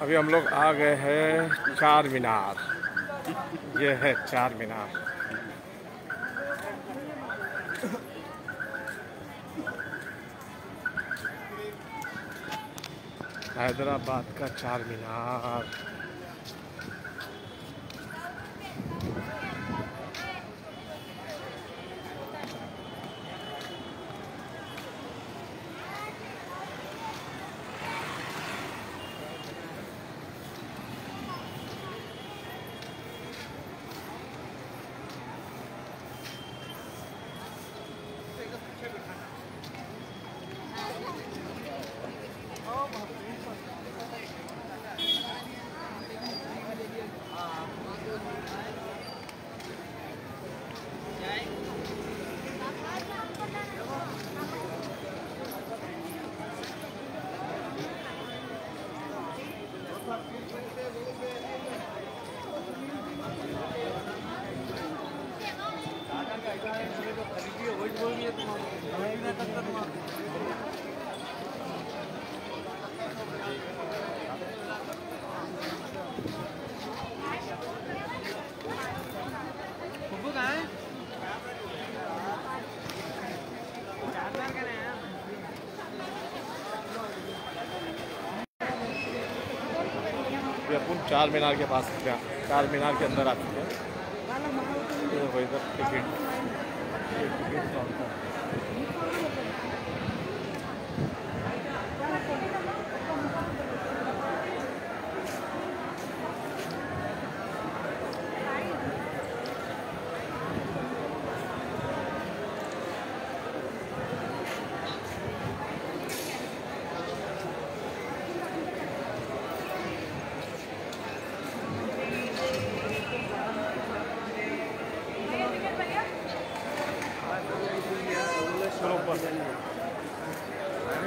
अभी हम लोग आ गए हैं चार मीनार। ये है चार मीनार। हैदराबाद का चार मीनार। अभी अपन चार मीनार के पास चार मीनार के अंदर आ चुके हैं। तो वही सब टिकट टिकट चलो ऊपर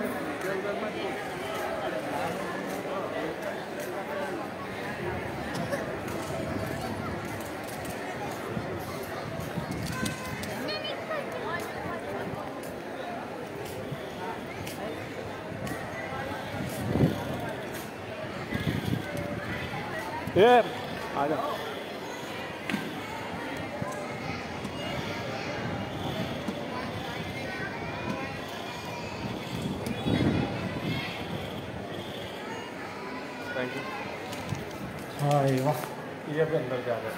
ये हाँ ये भी अंदर जा रहे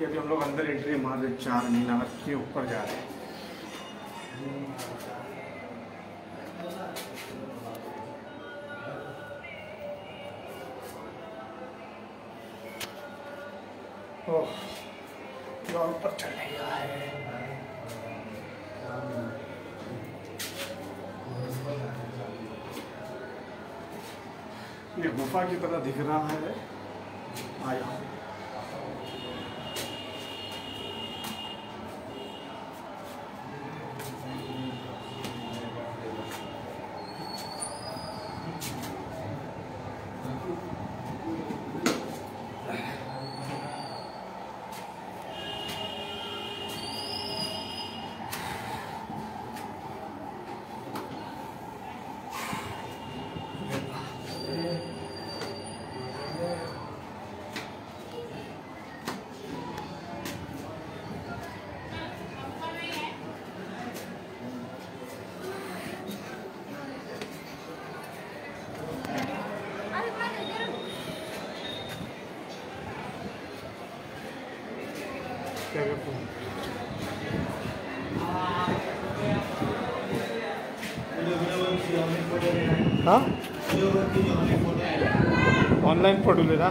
ये हम लोग अंदर एंट्री मार रहे चार मीनार के ऊपर जा रहे हैं। ऊपर चढ़ेगा है। ये गुफा की तरह दिख रहा है। आया क्या करते हैं हाँ ऑनलाइन फ़ोटो लेना।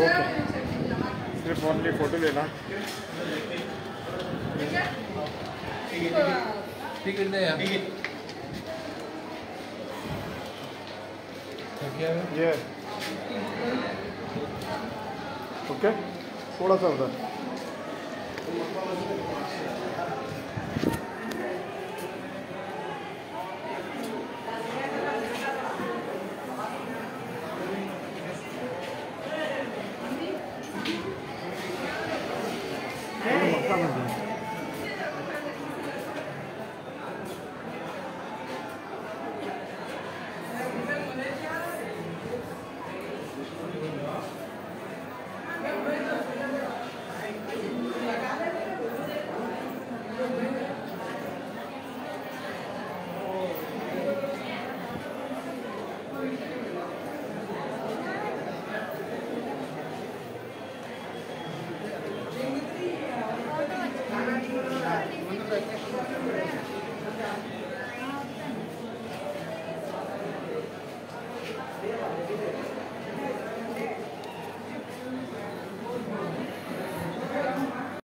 ओके सिर्फ़ ओनली फ़ोटो लेना। टिकट दे यार। क्या है। ये ओके? थोड़ा सा उधर। Thank you.